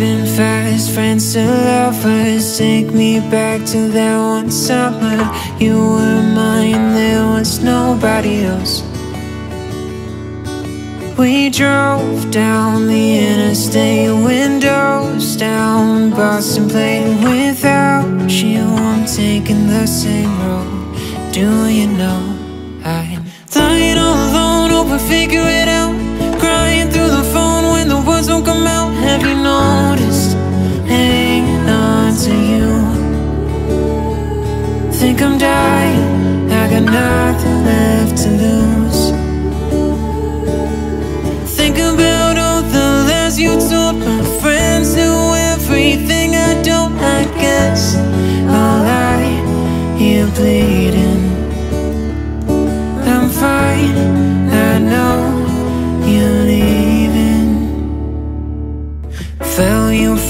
been fast, friends to lovers Take me back to that one summer. You were mine, there was nobody else. We drove down the interstate Windows down, Boston playing without you. I'm taking the same road Do you know? I'm flying all alone, I figure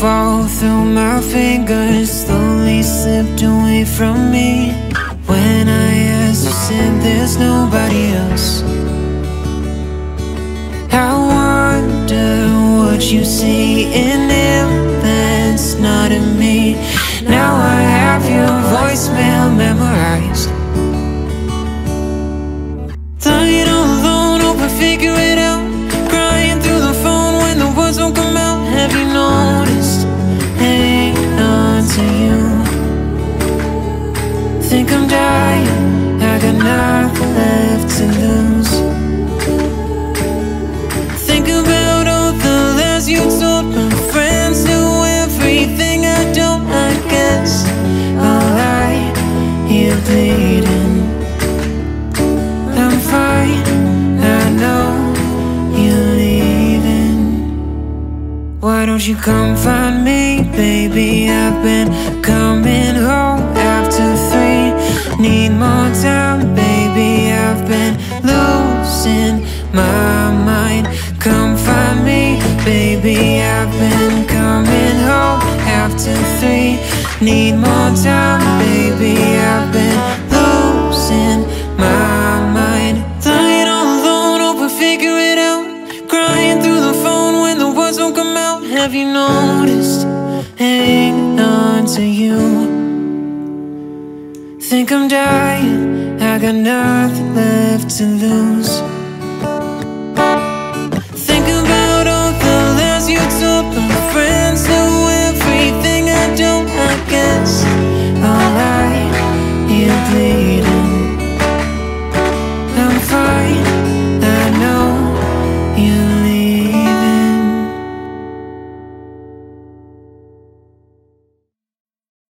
fall through my fingers Slowly slipped away from me. When I asked you said there's nobody else. I wonder what you see in to you. Think I'm dying, I got nothing left to lose. Think about all the lies you told my friends. Knew everything I don't, I guess. I'll lie here bleeding don't you come find me, baby? I've been coming home after three. Need more time, baby. I've been losing my mind. Come find me, baby. I've been coming home after three. Need more time, Have you noticed? Hanging on to you. Think I'm dying, I got nothing left to lose